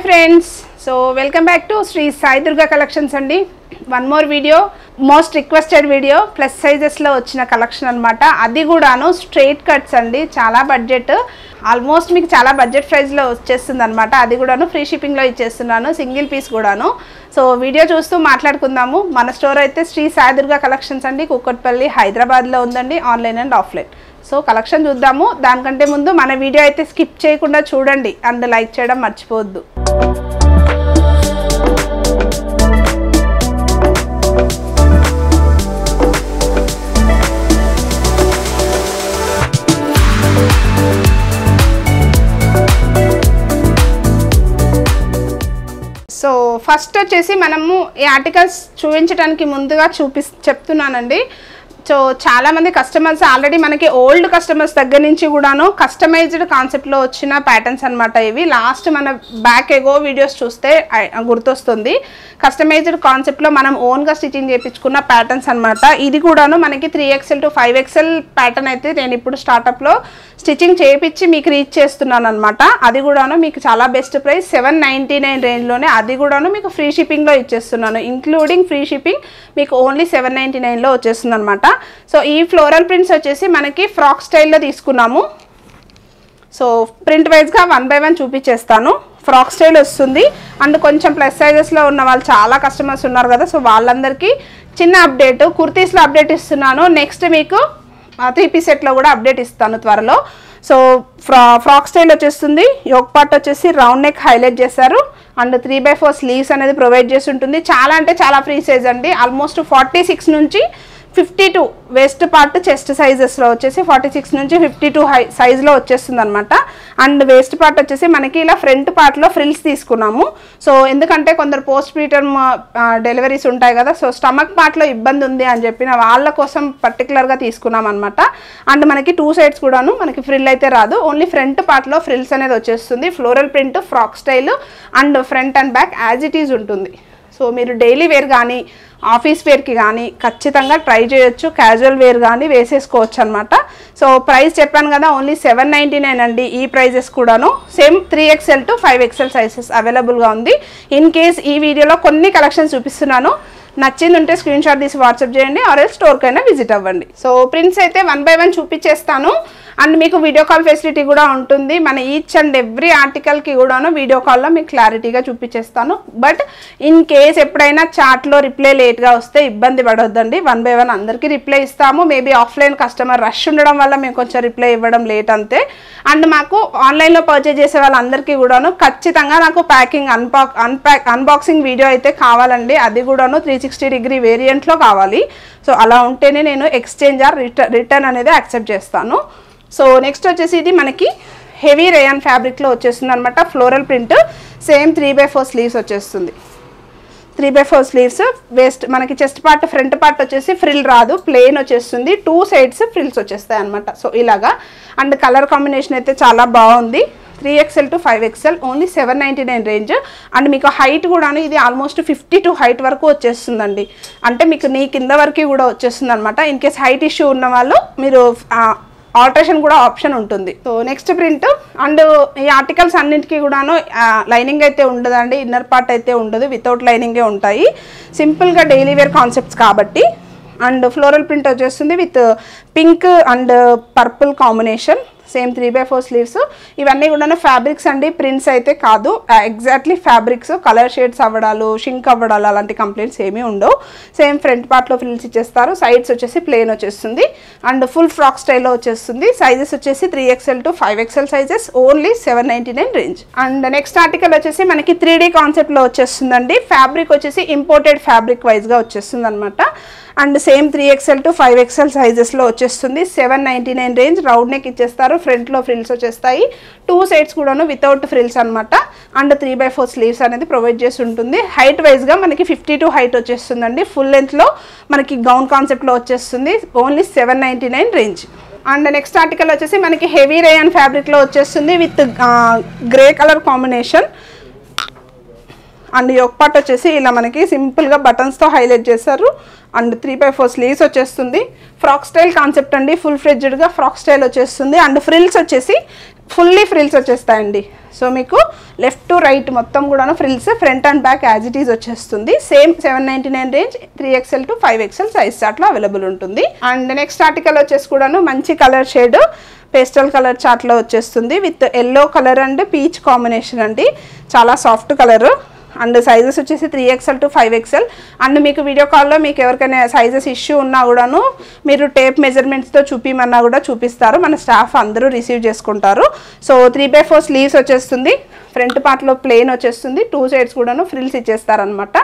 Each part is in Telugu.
Hi friends so welcome back to Shri Sai Durga Collections అండి. One more video most requested video plus సైజెస్లో వచ్చిన కలెక్షన్ అనమాట అది కూడాను స్ట్రెయిట్ కట్స్ అండి. చాలా బడ్జెట్ ఆల్మోస్ట్ మీకు చాలా బడ్జెట్ ప్రైస్లో వచ్చేస్తుంది అనమాట అది కూడాను ఫ్రీ షిప్పింగ్లో ఇచ్చేస్తున్నాను సింగిల్ పీస్ కూడాను. సో వీడియో చూస్తూ మాట్లాడుకుందాము. మన స్టోర్ అయితే శ్రీ సాయి దుర్గా కలెక్షన్స్ అండి. కుక్కట్పల్లి హైదరాబాద్లో ఉందండి online and offline so collection చూద్దాము. దానికంటే ముందు మన వీడియో అయితే స్కిప్ చేయకుండా చూడండి. అండ్ లైక్ చేయడం మర్చిపోవద్దు. సో ఫస్ట్ వచ్చేసి మనము ఈ ఆర్టికల్స్ చూపించడానికి ముందుగా చూపి చెప్తున్నానండి. సో చాలామంది కస్టమర్స్ ఆల్రెడీ మనకి ఓల్డ్ కస్టమర్స్ దగ్గర నుంచి కూడాను కస్టమైజ్డ్ కాన్సెప్ట్లో వచ్చిన ప్యాటర్న్స్ అనమాట ఇవి. లాస్ట్ మన బ్యాక్ ఎగో వీడియోస్ చూస్తే గుర్తొస్తుంది. కస్టమైజ్డ్ కాన్సెప్ట్లో మనం ఓన్గా స్టిచ్చింగ్ చేయించుకున్న ప్యాటర్న్స్ అనమాట ఇది కూడాను మనకి three XL to five XL pattern అయితే నేను ఇప్పుడు స్టార్టప్లో స్టిచ్చింగ్ చేయించి మీకు రీచ్ చేస్తున్నాను అనమాట అది కూడాను మీకు చాలా best price seven ninety nine రేంజ్లోనే అది కూడాను మీకు ఫ్రీ షిప్పింగ్లో ఇచ్చేస్తున్నాను. ఇంక్లూడింగ్ ఫ్రీ షిప్పింగ్ మీకు ఓన్లీ సెవెన్ నైంటీ నైన్లో వచ్చేస్తుంది అనమాట సో ఈ ఫ్లోరల్ ప్రింట్స్ వచ్చేసి మనకి ఫ్రాక్ స్టైల్లో తీసుకున్నాము. సో ప్రింట్ వైజ్గా వన్ బై వన్ చూపించేస్తాను ఫ్రాక్ స్టైల్ వస్తుంది. అండ్ కొంచెం ప్లస్ సైజెస్లో ఉన్న వాళ్ళు చాలా కస్టమర్స్ ఉన్నారు కదా సో వాళ్ళందరికీ చిన్న అప్డేట్ కుర్తీస్లో అప్డేట్ ఇస్తున్నాను. నెక్స్ట్ మీకు త్రీ పీస్ సెట్లో కూడా అప్డేట్ ఇస్తాను త్వరలో. సో ఫ్రా ఫ్రాక్ స్టైల్ వచ్చేస్తుంది. యోక్ పార్ట్ వచ్చేసి రౌండ్ నెక్ హైలైట్ చేశారు. And three by four sleeves అనేది ప్రొవైడ్ చేసి ఉంటుంది. చాలా అంటే చాలా ఫ్రీ సైజ్ అండి. ఆల్మోస్ట్ ఫార్టీ సిక్స్ నుంచి fifty two waist part chest సైజెస్లో వచ్చేసి ఫార్టీ సిక్స్ నుంచి ఫిఫ్టీ టూ హై సైజ్లో వచ్చేస్తుంది అనమాట అండ్ వేస్ట్ పార్ట్ వచ్చేసి మనకి ఇలా ఫ్రంట్ పార్ట్లో ఫ్రిల్స్ తీసుకున్నాము. సో ఎందుకంటే కొందరు పోస్ట్ పీటర్మ్ డెలివరీస్ ఉంటాయి కదా సో స్టమక్ పార్ట్లో ఇబ్బంది ఉంది అని చెప్పిన వాళ్ళ కోసం పర్టికులర్గా తీసుకున్నాం అనమాట అండ్ మనకి టూ సైడ్స్ కూడాను మనకి ఫ్రిల్ అయితే రాదు. ఓన్లీ ఫ్రంట్ పార్ట్లో ఫ్రిల్స్ అనేది వచ్చేస్తుంది. Floral print frock style and front and back as it is ఉంటుంది. సో మీరు డైలీ వేర్ కానీ ఆఫీస్ వేర్కి కానీ ఖచ్చితంగా ట్రై చేయొచ్చు. క్యాజువల్ వేర్ కానీ వేసేసుకోవచ్చు అనమాట సో ప్రైస్ చెప్పాను కదా ఓన్లీ సెవెన్ నైంటీ నైన్ అండి ఈ ప్రైజెస్ కూడాను. Same three XL to five XL sizes అవైలబుల్గా ఉంది. ఇన్ కేస్ ఈ వీడియోలో కొన్ని కలెక్షన్స్ చూపిస్తున్నాను. నచ్చింది ఉంటే స్క్రీన్ షాట్ తీసి వాట్సాప్ చేయండి ఆర్ఎల్ స్టోర్కైనా విజిట్ అవ్వండి. సో ప్రింట్స్ అయితే వన్ బై వన్ చూపించేస్తాను అండ్ మీకు వీడియో కాల్ ఫెసిలిటీ కూడా ఉంటుంది. మన ఈచ్ అండ్ ఎవ్రీ ఆర్టికల్కి కూడాను వీడియో కాల్లో మీకు క్లారిటీగా చూపించేస్తాను. బట్ ఇన్ కేస్ ఎప్పుడైనా చాట్లో రిప్లై లేట్గా వస్తే ఇబ్బంది పడొద్దండి. వన్ బై వన్ అందరికీ రిప్లై ఇస్తాము. మేబీ ఆఫ్లైన్ కస్టమర్ రష్ ఉండడం వల్ల మేము కొంచెం రిప్లై ఇవ్వడం లేట్ అంతే. అండ్ మాకు ఆన్లైన్లో పర్చేజ్ చేసే వాళ్ళందరికీ కూడాను ఖచ్చితంగా నాకు packing unpack unpack unboxing video అయితే కావాలండి. అది కూడాను త్రీ సిక్స్టీ డిగ్రీ వేరియంట్లో కావాలి. సో అలా ఉంటేనే నేను ఎక్స్చేంజ్ ఆర్ రిటర్న్ రిటర్న్ అనేది యాక్సెప్ట్ చేస్తాను. సో నెక్స్ట్ వచ్చేసి ఇది మనకి హెవీ రేయన్ ఫ్యాబ్రిక్లో వచ్చేస్తుంది అనమాట floral print same three by four sleeves వచ్చేస్తుంది. Three by four sleeves waist మనకి చెస్ట్ పార్ట్ ఫ్రంట్ పార్ట్ వచ్చేసి ఫ్రిల్ రాదు ప్లెయిన్ వచ్చేస్తుంది. టూ సైడ్స్ ఫ్రిల్స్ వచ్చేస్తాయి అనమాట సో ఇలాగా. అండ్ కలర్ కాంబినేషన్ అయితే చాలా బాగుంది. Three XL to five XL only seven ninety nine range and మీకు హైట్ కూడాను ఇది ఆల్మోస్ట్ ఫిఫ్టీ టు హైట్ వరకు వచ్చేస్తుందండి. అంటే మీకు నీ కింద వరకు కూడా వచ్చేస్తుంది అనమాట ఇన్ కేస్ హైట్ ఇష్యూ ఉన్న వాళ్ళు మీరు ఆల్టరేషన్ కూడా ఆప్షన్ ఉంటుంది. సో నెక్స్ట్ ప్రింట్ అండ్ ఈ ఆర్టికల్స్ అన్నింటికి కూడాను లైనింగ్ అయితే ఉండదండి. ఇన్నర్ పార్ట్ అయితే ఉండదు. వితౌట్ లైనింగే ఉంటాయి. సింపుల్గా డైలీ వేర్ కాన్సెప్ట్స్ కాబట్టి. అండ్ ఫ్లోరల్ ప్రింట్ వచ్చేస్తుంది with pink and purple combination same three by four sleeves. ఇవన్నీ కూడా ఫ్యాబ్రిక్స్ అండి. ప్రింట్స్ అయితే కాదు. ఎగ్జాక్ట్లీ ఫ్యాబ్రిక్స్ కలర్ షేడ్స్ అవ్వడాలు షింక్ అవ్వడాలు అలాంటి కంప్లైంట్స్ ఏమీ ఉండవు. సేమ్ ఫ్రంట్ పార్ట్లో ఫ్రిల్స్ ఇచ్చేస్తారు. సైడ్స్ వచ్చేసి ప్లెయిన్ వచ్చేస్తుంది. అండ్ ఫుల్ ఫ్రాక్ స్టైల్లో వచ్చేస్తుంది. సైజెస్ వచ్చేసి three XL to five XL sizes only seven ninety nine range. And next article వచ్చేసి మనకి త్రీ డీ కాన్సెప్ట్లో వచ్చేస్తుందండి. ఫ్యాబ్రిక్ వచ్చేసి ఇంపోర్టెడ్ ఫ్యాబ్రిక్ వైజ్గా వచ్చేస్తుంది అనమాట and same three XL to five XL సైజెస్లో వచ్చేస్తుంది. Seven ninety nine range round neck ఇచ్చేస్తారు. ఫ్రంట్లో ఫ్రిల్స్ వచ్చేస్తాయి. టూ సైడ్స్ కూడాను వితౌట్ ఫ్రిల్స్ అనమాట and three by four sleeves అనేది ప్రొవైడ్ చేసి ఉంటుంది. హైట్ వైజ్గా మనకి ఫిఫ్టీ టూ హైట్ వచ్చేస్తుందండి. ఫుల్ లెంత్లో మనకి గౌన్ కాన్సెప్ట్లో వచ్చేస్తుంది. Only seven ninety nine range and next article వచ్చేసి మనకి హెవీ రేయన్ ఫ్యాబ్రిక్లో వచ్చేస్తుంది. With grey colour combination and yoke part వచ్చేసి ఇలా మనకి సింపుల్గా బటన్స్తో హైలైట్ చేశారు. And three by four sleeves వచ్చేస్తుంది. ఫ్రాక్ స్టైల్ కాన్సెప్ట్ అండి. ఫుల్ ఫ్రెడ్జ్డ్గా ఫ్రాక్ స్టైల్ వచ్చేస్తుంది. అండ్ ఫ్రిల్స్ వచ్చేసి ఫుల్లీ ఫ్రిల్స్ వచ్చేస్తాయండి. సో మీకు లెఫ్ట్ టు రైట్ మొత్తం కూడాను frills front and back as it is వచ్చేస్తుంది. Same seven ninety nine range three XL to five XL size చార్ట్లో అవైలబుల్ ఉంటుంది. అండ్ నెక్స్ట్ ఆర్టికల్ వచ్చేసి కూడాను మంచి కలర్ షేడ్ పేస్టల్ కలర్ చార్ట్లో వచ్చేస్తుంది. With yellow colour and peach combination అండి. చాలా సాఫ్ట్ కలర్. అండ్ సైజెస్ వచ్చేసి three XL to five XL and మీకు వీడియో కాల్లో మీకు ఎవరికైనా సైజెస్ ఇష్యూ ఉన్నా కూడాను మీరు టేప్ మెజర్మెంట్స్తో చూపిమన్నా కూడా చూపిస్తారు. మన స్టాఫ్ అందరూ రిసీవ్ చేసుకుంటారు. So three by four sleeves వచ్చేస్తుంది. ఫ్రంట్ పార్ట్లో ప్లెయిన్ వచ్చేస్తుంది. టూ సైడ్స్ కూడాను ఫ్రిల్స్ ఇచ్చేస్తారనమాట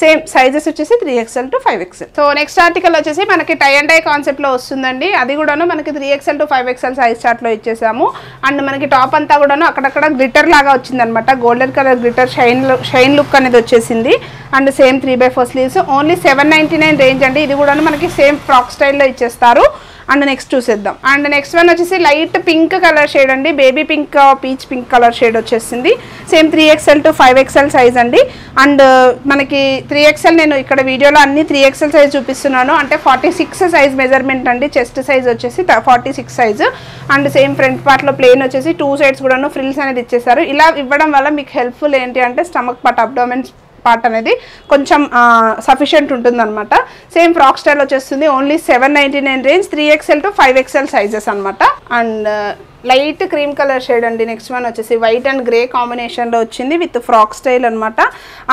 సేమ్ సైజెస్ వచ్చేసి three XL to five XL so next article వచ్చేసి మనకి టై అండ్ టై కాన్సెప్ట్లో వస్తుందండి. అది కూడాను మనకి three XL to five XL size చార్ట్లో ఇచ్చేసాము. అండ్ మనకి టాప్ అంతా కూడాను అక్కడక్కడ గ్లిటర్ లాగా వచ్చిందనమాట golden colour glitter shine shine look అనేది వచ్చేసింది. And same three by four sleeves. Only seven ninety nine range అండి. ఇది కూడా మనకి సేమ్ ఫ్రాక్ స్టైల్లో ఇచ్చేస్తారు. అండ్ నెక్స్ట్ చూసేద్దాం. అండ్ నెక్స్ట్ వన్ వచ్చేసి లైట్ పింక్ కలర్ షేడ్ అండి. Baby pink peach pink colour shade వచ్చేసింది. Same three XL to five XL size అండి. అండ్ మనకి త్రీ ఎక్స్ఎల్ నేను ఇక్కడ వీడియోలో అన్ని త్రీ ఎక్స్ఎల్ సైజ్ చూపిస్తున్నాను. అంటే ఫార్టీ సిక్స్ సైజ్ మెజర్మెంట్ అండి. చెస్ట్ సైజ్ వచ్చేసి forty six size and same front పార్ట్లో ప్లేన్ వచ్చేసి టూ సైడ్స్ కూడాను ఫ్రిల్స్ అనేది ఇచ్చేసారు. ఇలా ఇవ్వడం వల్ల మీకు హెల్ప్ఫుల్ ఏంటి అంటే స్టమక్ పార్ట్ అబ్డోమెన్స్ పార్ట్ అనేది కొంచెం సఫిషియంట్ ఉంటుందన్నమాట. సేమ్ ఫ్రాక్ స్టైల్ వచ్చేస్తుంది only seven ninety nine range three XL to five XL sizes అనమాట and light cream colour shade అండి నెక్స్ట్ వన్ వచ్చేసి వైట్ అండ్ గ్రే కాంబినేషన్లో వచ్చింది విత్ ఫ్రాక్ స్టైల్ అనమాట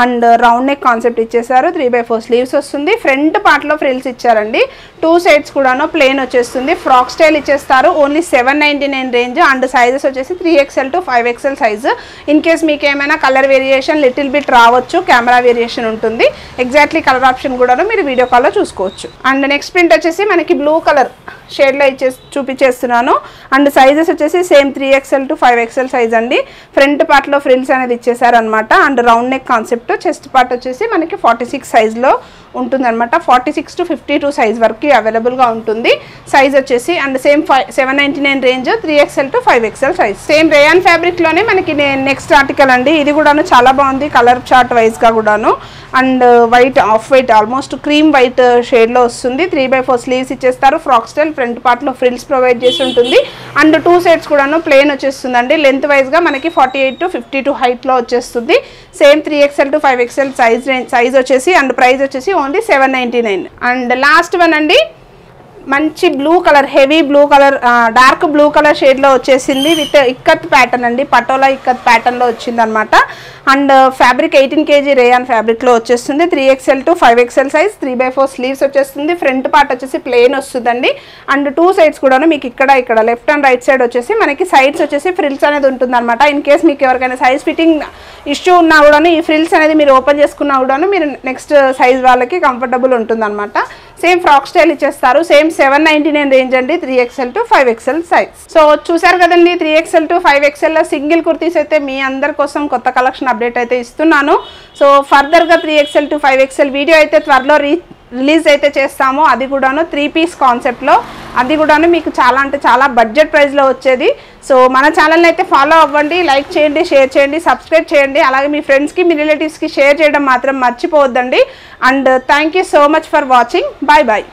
అండ్ రౌండ్ నెక్ కాన్సెప్ట్ ఇచ్చేసారు. త్రీ బై ఫోర్ స్లీవ్స్ వస్తుంది. ఫ్రంట్ పార్ట్లో ఫ్రిల్స్ ఇచ్చారండి. టూ సైడ్స్ కూడాను ప్లెయిన్ వచ్చేస్తుంది. ఫ్రాక్ స్టైల్ ఇచ్చేస్తారు. Only seven ninety nine range and sizes వచ్చేసి three XL to five XL size. In case మీకు ఏమైనా కలర్ వేరియేషన్ లిటిల్ బిట్ రావచ్చు కెమెరా వేరియేషన్ ఉంటుంది. ఎగ్జాక్ట్లీ కలర్ ఆప్షన్ కూడాను మీరు వీడియో కాల్లో చూసుకోవచ్చు. అండ్ నెక్స్ట్ ప్రింట్ వచ్చేసి మనకి బ్లూ కలర్. షేడ్లో ఇచ్చే చూపించేస్తున్నాను. అండ్ సైజెస్ వచ్చేసి same three XL to five XL size అండి. ఫ్రంట్ పార్ట్లో ఫ్రిల్స్ అనేది ఇచ్చేసారనమాట and round neck concept chest part వచ్చేసి మనకి ఫార్టీ సిక్స్ సైజ్లో ఉంటుందన్నమాట. Forty six to fifty two size వరకు అవైలబుల్గా ఉంటుంది. సైజ్ వచ్చేసి and same five seven ninety nine range three XL to five XL size same rayon ఫ్యాబ్రిక్లోనే మనకి నెక్స్ట్ ఆర్టికల్ అండి. ఇది కూడాను చాలా బాగుంది కలర్ చార్ట్ వైజ్గా కూడాను. And white off white almost cream white షేడ్లో వస్తుంది. త్రీ బై ఫోర్ స్లీవ్స్ ఇచ్చేస్తారు. ఫ్రాక్ స్టైల్ ఫ్రంట్ పార్ట్లో ఫ్రిల్స్ ప్రొవైడ్ చేసి ఉంటుంది. అండ్ టూ సైడ్స్ కూడాను ప్లెయిన్ వచ్చేస్తుందండి. లెంత్ వైజ్గా మనకి forty eight to fifty two హైట్లో వచ్చేస్తుంది. Same three XL to five XL size size వచ్చేసి అండ్ ప్రైస్ వచ్చేసి only seven ninety nine and last one అండి మంచి blue colour heavy blue colour dark blue colour షేడ్లో వచ్చేసింది విత్ ఇక్కత్ ప్యాటర్న్ అండి. పటోలా ఇక్కత్ ప్యాటర్న్లో వచ్చింది అనమాట and fabric eighteen KG rayon ఫ్యాబ్రిక్లో వచ్చేస్తుంది. Three XL to five XL size three by four sleeves వచ్చేస్తుంది. ఫ్రంట్ పార్ట్ వచ్చేసి ప్లెయిన్ వస్తుందండి. అండ్ టూ సైడ్స్ కూడాను మీకు ఇక్కడ ఇక్కడ లెఫ్ట్ అండ్ రైట్ సైడ్ వచ్చేసి మనకి సైడ్స్ వచ్చేసి ఫ్రిల్స్ అనేది ఉంటుంది అనమాట ఇన్ కేస్ మీకు ఎవరికైనా సైజ్ ఫిట్టింగ్ ఇష్యూ ఉన్నా కూడాను ఈ ఫ్రిల్స్ అనేది మీరు ఓపెన్ చేసుకున్నా కూడాను మీరు నెక్స్ట్ సైజ్ వాళ్ళకి కంఫర్టబుల్ ఉంటుంది సేమ్ ఫ్రాక్ స్టైల్ ఇచ్చేస్తారు. Same seven ninety nine range అండి three XL to five XL size so చూసారు కదండి three XL to five XL single kurtis అయితే మీ అందరి కోసం కొత్త కలెక్షన్ అప్డేట్ అయితే ఇస్తున్నాను. సో ఫర్దర్గా three XL to five XL video అయితే త్వరలో రీ రిలీజ్ అయితే చేస్తాము. అది కూడాను త్రీ పీస్ కాన్సెప్ట్లో అది కూడాను మీకు చాలా అంటే చాలా బడ్జెట్ ప్రైస్లో వచ్చేది. సో మన ఛానల్ని అయితే ఫాలో అవ్వండి లైక్ చేయండి షేర్ చేయండి సబ్స్క్రైబ్ చేయండి. అలాగే మీ ఫ్రెండ్స్కి మీ రిలేటివ్స్కి షేర్ చేయడం మాత్రం మర్చిపోవద్దండి. And thank you so much for watching bye bye